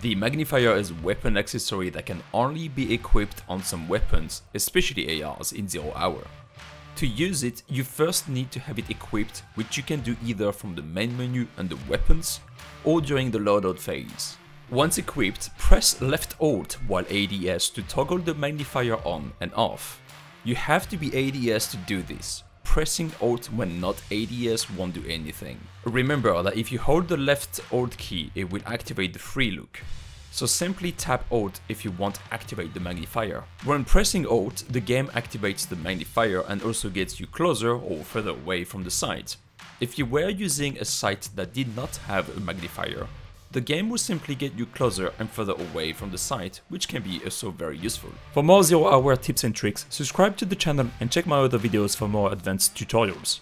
The magnifier is a weapon accessory that can only be equipped on some weapons, especially ARs in Zero Hour. To use it, you first need to have it equipped, which you can do either from the main menu under weapons, or during the loadout phase. Once equipped, press left alt while ADS to toggle the magnifier on and off. You have to be ADS to do this, pressing Alt when not ADS won't do anything. Remember that if you hold the left Alt key, it will activate the free look. So simply tap Alt if you want to activate the magnifier. When pressing Alt, the game activates the magnifier and also gets you closer or further away from the sight. If you were using a sight that did not have a magnifier, the game will simply get you closer and further away from the sight, which can be also very useful. For more zero hour tips and tricks, subscribe to the channel and check my other videos for more advanced tutorials.